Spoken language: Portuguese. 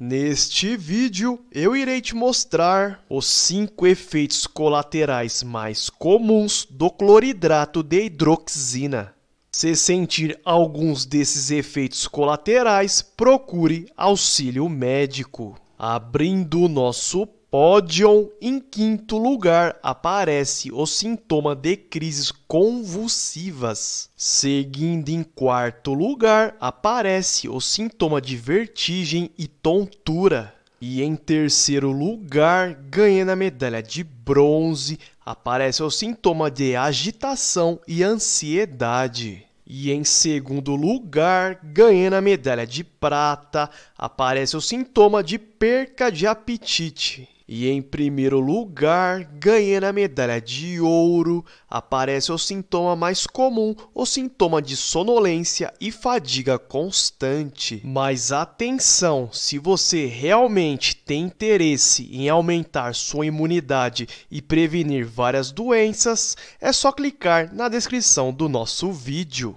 Neste vídeo, eu irei te mostrar os 5 efeitos colaterais mais comuns do cloridrato de hidroxina. Se sentir alguns desses efeitos colaterais, procure auxílio médico. Abrindo o nosso pódio, em quinto lugar aparece o sintoma de crises convulsivas. Seguindo em quarto lugar aparece o sintoma de vertigem e tontura. E em terceiro lugar, ganhando a medalha de bronze, aparece o sintoma de agitação e ansiedade. E em segundo lugar, ganhando a medalha de prata, aparece o sintoma de perca de apetite. E em primeiro lugar, ganhando a medalha de ouro, aparece o sintoma mais comum, o sintoma de sonolência e fadiga constante. Mas atenção, se você realmente tem interesse em aumentar sua imunidade e prevenir várias doenças, é só clicar na descrição do nosso vídeo.